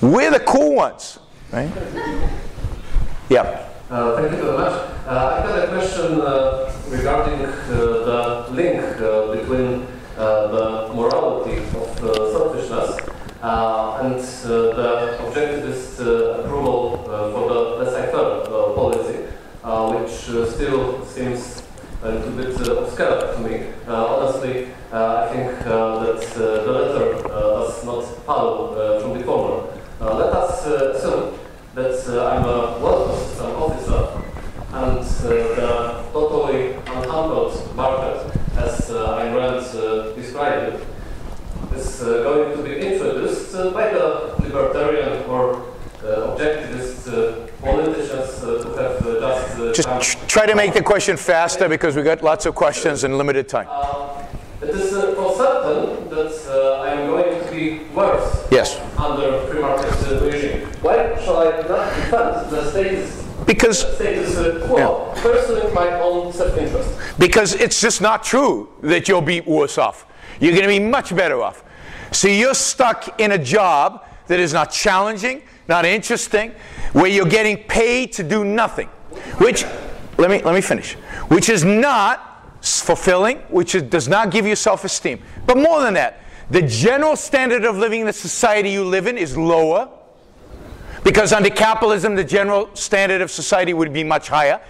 We're the cool ones, right? (laughs) Yeah. Uh, thank you very much. Uh, I got a question uh, regarding uh, the link uh, between uh, the morality of selfishness and the objectivist approval for the laissez-faire policy, which still seems a little bit obscure to me. honestly, I think that the latter does not follow from the former. let us assume that uh, I'm a welfare system officer and uh, the totally unhampered market, as uh, Ayn Rand uh, described it, is uh, going to be introduced uh, by the libertarian or politicians who have just... Just try to make the question faster because we got lots of questions and limited time. It is uh, for certain that uh, I am going to be worse yes. under free market uh, regime. Why shall I not defend the status because yeah. pursuing my own self-interest? Because it's just not true that you'll be worse off. You're going to be much better off. See, you're stuck in a job that is not challenging, not interesting, where you're getting paid to do nothing. Which, let me let me finish. Which is not fulfilling, which is, does not give you self esteem. But more than that, the general standard of living in the society you live in is lower. Because under capitalism, the general standard of society would be much higher.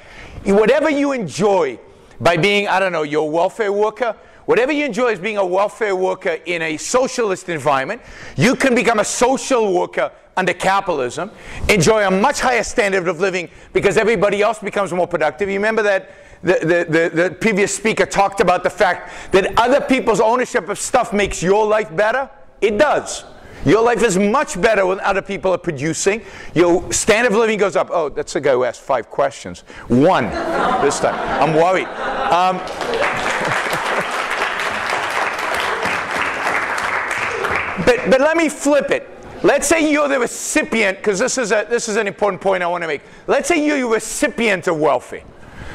Whatever you enjoy by being, I don't know, your welfare worker, whatever you enjoy as being a welfare worker in a socialist environment, you can become a social worker under capitalism, enjoy a much higher standard of living because everybody else becomes more productive. You remember that the, the, the, previous speaker talked about the fact that other people's ownership of stuff makes your life better. It does. Your life is much better when other people are producing. Your standard of living goes up. Oh, that's the guy who asked five questions. One (laughs) this time. I'm worried. Um, (laughs) but, but let me flip it. Let's say you're the recipient, because this, is this is an important point I want to make. Let's say you're the recipient of welfare.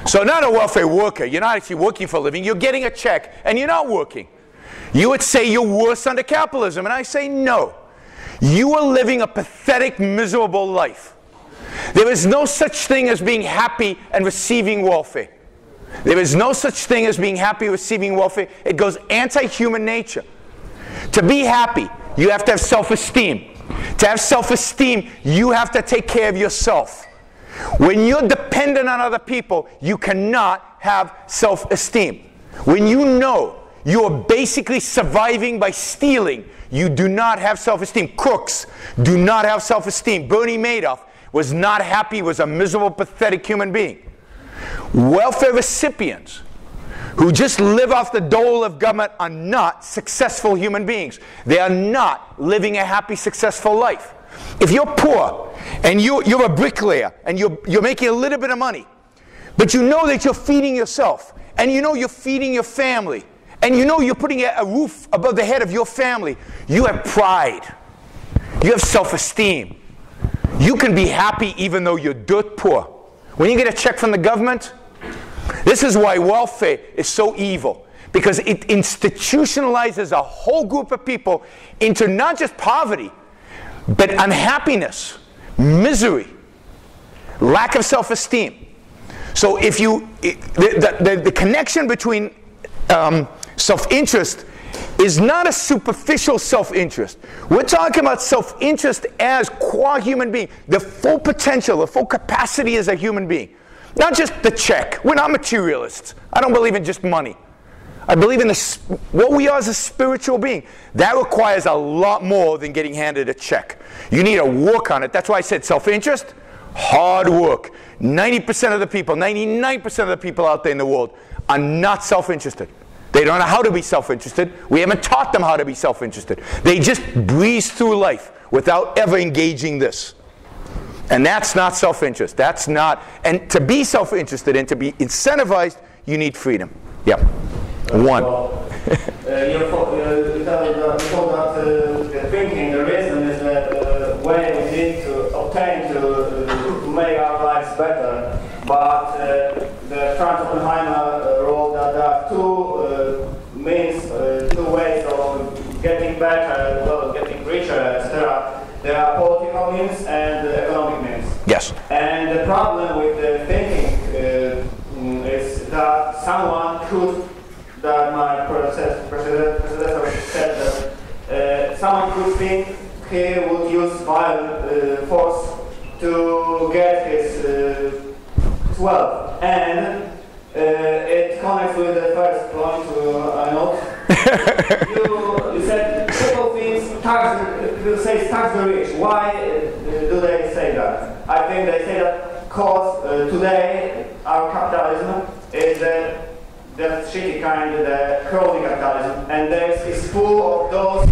So not a welfare worker. You're not actually working for a living. You're getting a check and you're not working. You would say you're worse under capitalism. And I say no. You are living a pathetic, miserable life. There is no such thing as being happy and receiving welfare. There is no such thing as being happy receiving welfare. It goes anti-human nature. To be happy, you have to have self-esteem. To have self-esteem, you have to take care of yourself. When you're dependent on other people, you cannot have self esteem. When you know you are basically surviving by stealing, you do not have self esteem. Crooks do not have self esteem. Bernie Madoff was not happy, was a miserable, pathetic human being. Welfare recipients who just live off the dole of government are not successful human beings. They are not living a happy, successful life. If you're poor and you, you're a bricklayer and you're, you're making a little bit of money, but you know that you're feeding yourself and you know you're feeding your family and you know you're putting a, roof above the head of your family, you have pride. You have self esteem. You can be happy even though you're dirt poor. When you get a check from the government, this is why welfare is so evil because it institutionalizes a whole group of people into not just poverty, but unhappiness, misery, lack of self esteem. So, if you, the, the, the connection between um, self interest is not a superficial self interest. We're talking about self interest as qua human being, the full potential, the full capacity as a human being. Not just the check. We're not materialists. I don't believe in just money. I believe in this, what we are as a spiritual being. That requires a lot more than getting handed a check. You need to work on it. That's why I said self interest, hard work. 90% of the people, 99% of the people out there in the world are not self interested. They don't know how to be self interested. We haven't taught them how to be self interested. They just breeze through life without ever engaging this. And that's not self interest. That's not, and to be self interested and to be incentivized, you need freedom. Yep. One. Well, uh, you told uh, that, you told that uh, the thinking, the reason is that uh, way we need to obtain to, uh, to make our lives better. But uh, the Franz Oppenheimer uh, wrote that there are two uh, means, uh, two ways of getting better, well, getting richer, etc. There are political means and. Yes. And the problem with the thinking uh, is that someone could, that my predecessor, said that uh, someone could think he would use violent uh, force to get his, uh, wealth. And uh, it connects with the first point uh, I note. (laughs) you, you said tax, people say tax the rich. Why uh, do they say that? I think they say that because uh, today our capitalism is the, the shitty kind, the crony capitalism, and there is full of those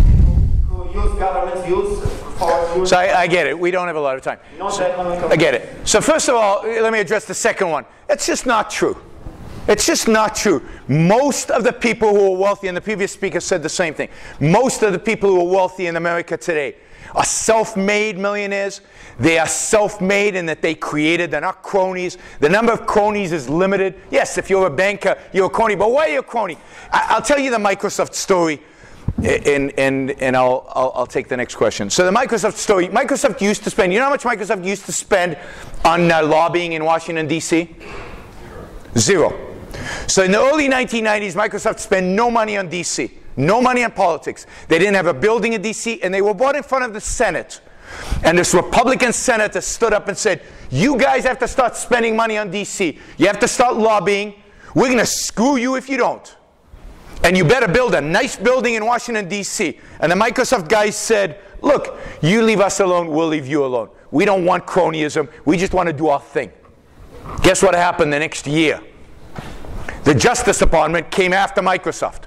who use government use So I, I get it. We don't have a lot of time. economic I get it. So first of all, let me address the second one. It's just not true. It's just not true. Most of the people who are wealthy, and the previous speaker said the same thing, most of the people who are wealthy in America today are self-made millionaires. They are self-made in that they created, they're not cronies. The number of cronies is limited. Yes, if you're a banker, you're a crony, but why are you a crony? I, I'll tell you the Microsoft story and, and, and I'll, I'll, I'll take the next question. So the Microsoft story, Microsoft used to spend, you know how much Microsoft used to spend on uh, lobbying in Washington, D.C.? Zero. So in the early 1990s, Microsoft spent no money on D.C., no money on politics. They didn't have a building in D.C., and they were brought in front of the Senate. And this Republican senator stood up and said, You guys have to start spending money on D.C., you have to start lobbying. We're going to screw you if you don't. And you better build a nice building in Washington, D.C. And the Microsoft guys said, Look, you leave us alone, we'll leave you alone. We don't want cronyism, we just want to do our thing. Guess what happened the next year? The Justice Department came after Microsoft.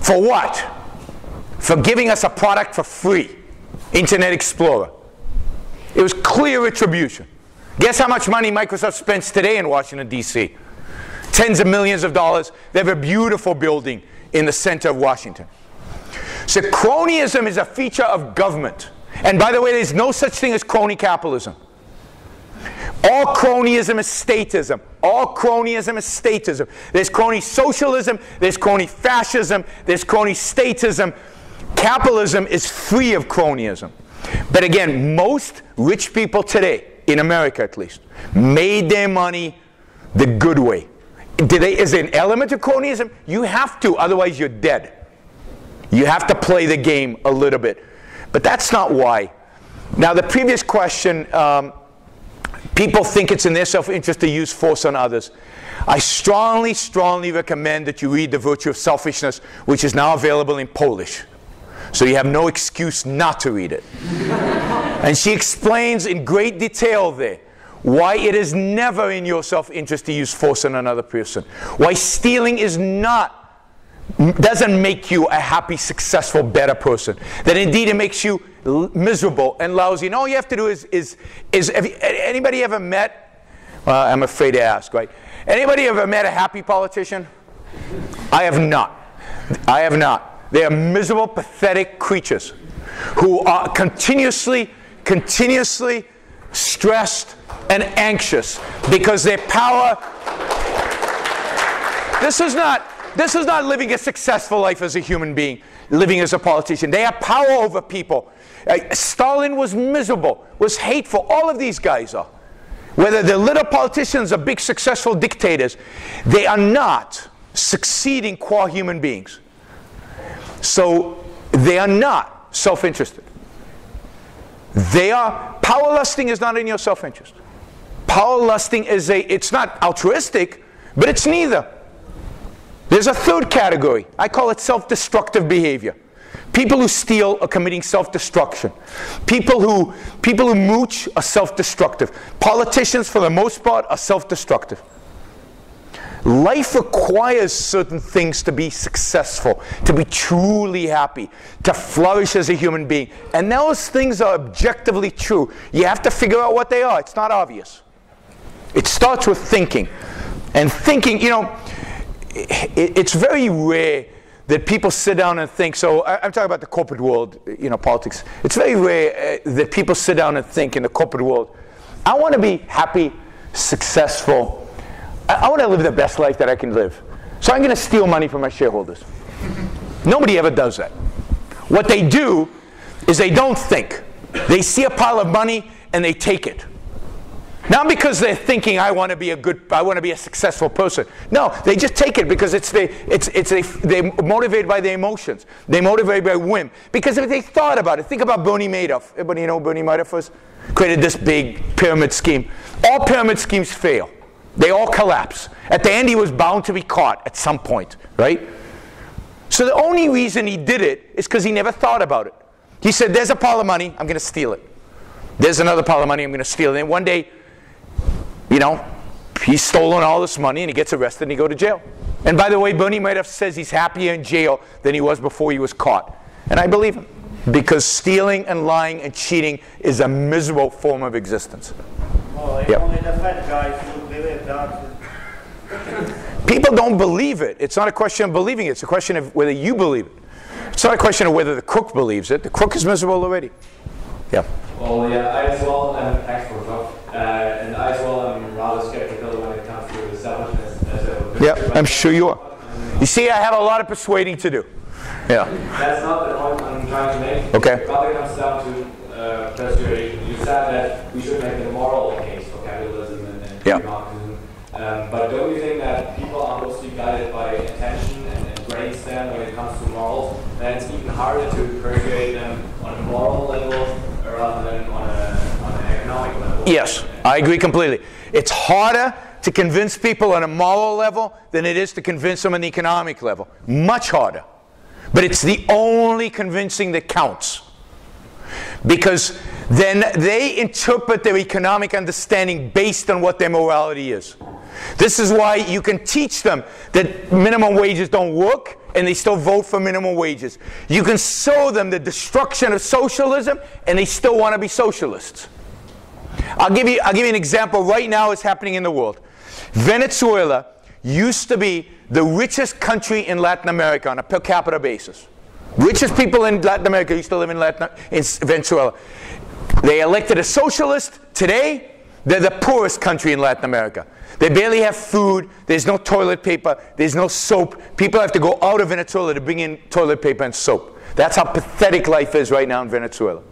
For what? For giving us a product for free Internet Explorer. It was clear retribution. Guess how much money Microsoft spends today in Washington, D.C.? Tens of millions of dollars. They have a beautiful building in the center of Washington. So, cronyism is a feature of government. And by the way, there's no such thing as crony capitalism. All cronyism is statism. All cronyism is statism. There's crony socialism, there's crony fascism, there's crony statism. Capitalism is free of cronyism. But again, most rich people today, in America at least, made their money the good way. They, is there an element of cronyism? You have to, otherwise you're dead. You have to play the game a little bit. But that's not why. Now, the previous question um, people think it's in their self interest to use force on others. I strongly, strongly recommend that you read The Virtue of Selfishness, which is now available in Polish. So you have no excuse not to read it. (laughs) and she explains in great detail there why it is never in your self interest to use force on another person, why stealing is not doesn't make you a happy, successful, better person. That indeed it makes you miserable and lousy. And all you have to do is, is, is have you, anybody ever met, well, I'm afraid to ask, right? Anybody ever met a happy politician? I have not. I have not. They are miserable, pathetic creatures who are continuously, continuously stressed and anxious because their power. This is not this is not living a successful life as a human being, living as a politician. They have power over people. Uh, Stalin was miserable, was hateful. All of these guys are. Whether they're little politicians or big successful dictators, they are not succeeding qua human beings. So they are not self interested. They are, power lusting is not in your self interest. Power lusting is a, it's not altruistic, but it's neither. There's a third category. I call it self destructive behavior. People who steal are committing self-destruction. People who, people who mooch are self-destructive. Politicians, for the most part, are self-destructive. Life requires certain things to be successful, to be truly happy, to flourish as a human being. And those things are objectively true. You have to figure out what they are. It's not obvious. It starts with thinking. And thinking, you know, it, it's very rare that people sit down and think. So I, am talking about the corporate world, you know, politics. It's very rare uh, that people sit down and think in the corporate world, I want to be happy, successful. I, I want to live the best life that I can live. So I'm going to steal money from my shareholders. (laughs) Nobody ever does that. What they do is they don't think. They see a pile of money and they take it. Not because they're thinking, I want to be a good, I want to be a successful person. No, they just take it because it's the, it's, it's a, they're motivated by their emotions. They're motivated by whim. Because if they thought about it, think about Bernie Madoff. Everybody know Bernie Madoff was? Created this big pyramid scheme. All pyramid schemes fail. They all collapse. At the end, he was bound to be caught at some point, right? So the only reason he did it is because he never thought about it. He said, there's a pile of money, I'm going to steal it. There's another pile of money, I'm going to steal it. And one day, you know, he's stolen all this money and he gets arrested and he go to jail. And by the way, Bernie Madoff says he's happier in jail than he was before he was caught. And I believe him. Because stealing and lying and cheating is a miserable form of existence. Well, yep. only the fat guys who believe that. People don't believe it. It's not a question of believing it. It's a question of whether you believe it. It's not a question of whether the crook believes it. The crook is miserable already. Yeah. Well, yeah, I as well am expert of, uh, and I as well am rather skeptical when it comes to selfishness Yeah, I'm sure you are. You see, I have a lot of persuading to do. Yeah. That's not the point I'm trying to make. Okay. It rather comes down to uh, persuasion. You said that we should make a moral case for capitalism and, and yeah. marxism. Um, but don't you think that people are mostly guided by intention and, and brainstem when it comes to morals? Then it's even harder to persuade them on a moral level rather than on, a, on an economic level. Yes, I agree completely. It's harder to convince people on a moral level than it is to convince them on the economic level. Much harder. But it's the only convincing that counts. Because then they interpret their economic understanding based on what their morality is. This is why you can teach them that minimum wages don't work and they still vote for minimum wages. You can show them the destruction of socialism and they still want to be socialists. I'll give you, I'll give you an example right now it's happening in the world. Venezuela used to be the richest country in Latin America on a per capita basis. Richest people in Latin America used to live in, Latin, in Venezuela. They elected a socialist. Today, they're the poorest country in Latin America. They barely have food. There's no toilet paper. There's no soap. People have to go out of Venezuela to bring in toilet paper and soap. That's how pathetic life is right now in Venezuela.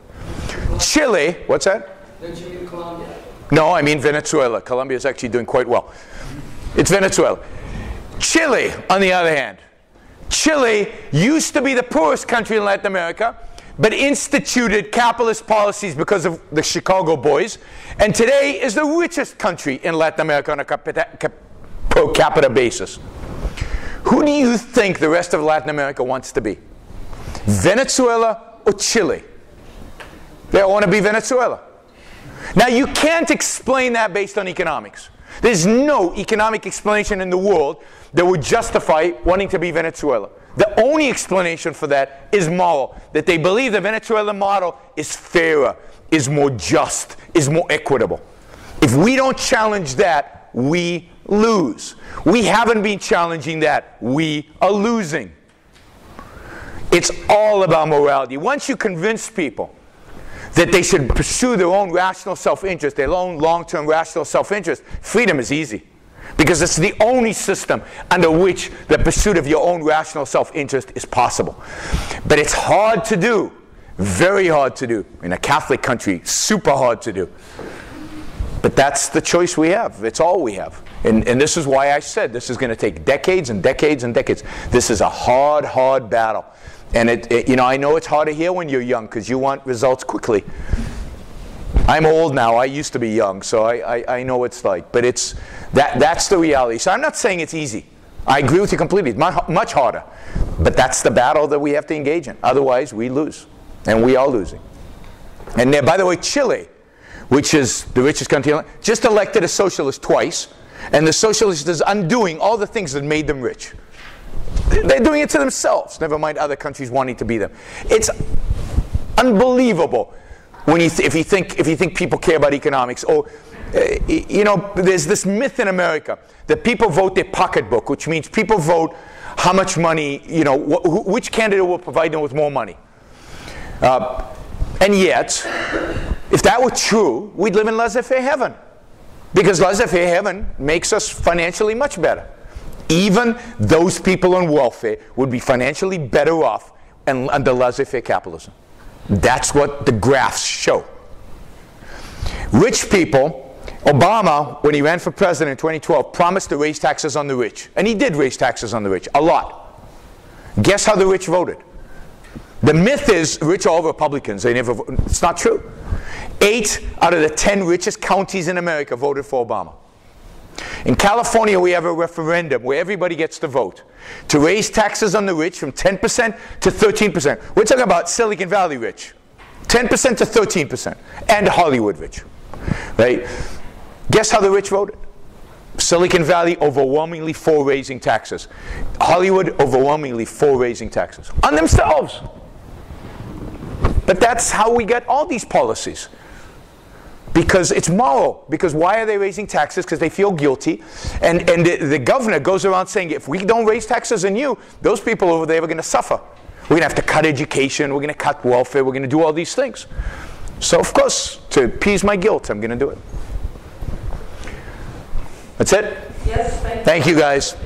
Chile, what's that? Don't you Colombia? No, I mean Venezuela. Colombia is actually doing quite well. It's Venezuela. Chile, on the other hand, Chile used to be the poorest country in Latin America but instituted capitalist policies because of the Chicago boys, and today is the richest country in Latin America on a capita, cap, per capita basis. Who do you think the rest of Latin America wants to be? Venezuela or Chile? They want to be Venezuela. Now, you can't explain that based on economics. There's no economic explanation in the world that would justify wanting to be Venezuela. The only explanation for that is moral, that they believe the Venezuelan model is fairer, is more just, is more equitable. If we don't challenge that, we lose. We haven't been challenging that. We are losing. It's all about morality. Once you convince people that they should pursue their own rational self-interest, their own long-term rational self-interest, freedom is easy. Because it's the only system under which the pursuit of your own rational self-interest is possible. But it's hard to do, very hard to do. In a Catholic country, super hard to do. But that's the choice we have. It's all we have. And, and this is why I said this is going to take decades and decades and decades. This is a hard, hard battle. And it, it you know, I know it's hard to hear when you're young because you want results quickly. I'm old now. I used to be young, so I, I, I know what it's like. But it's, that, that's the reality. So I'm not saying it's easy. I agree with you completely. It's much harder. But that's the battle that we have to engage in. Otherwise, we lose. And we are losing. And there, by the way, Chile, which is the richest country, just elected a socialist twice. And the socialist is undoing all the things that made them rich. They're doing it to themselves, never mind other countries wanting to be them. It's unbelievable when you if, you think, if you think people care about economics. Or, uh, you know, there's this myth in America that people vote their pocketbook, which means people vote how much money, you know, wh- which candidate will provide them with more money. Uh, and yet, if that were true, we'd live in laissez-faire heaven. Because laissez-faire heaven makes us financially much better. Even those people on welfare would be financially better off and under laissez-faire capitalism. That's what the graphs show. Rich people, Obama, when he ran for president in 2012, promised to raise taxes on the rich. And he did raise taxes on the rich, a lot. Guess how the rich voted? The myth is rich are all Republicans. They never. It's not true. Eight out of the ten richest counties in America voted for Obama. In California, we have a referendum where everybody gets to vote to raise taxes on the rich from 10% to 13%. We're talking about Silicon Valley rich, 10% to 13%, and Hollywood rich, right? Guess how the rich voted? Silicon Valley overwhelmingly for raising taxes. Hollywood overwhelmingly for raising taxes on themselves. But that's how we get all these policies. Because it's moral. Because why are they raising taxes? Because they feel guilty. And, and the, the governor goes around saying, if we don't raise taxes on you, those people over there are going to suffer. We're going to have to cut education. We're going to cut welfare. We're going to do all these things. So, of course, to appease my guilt, I'm going to do it. That's it? Yes, thank you. Thank you, guys.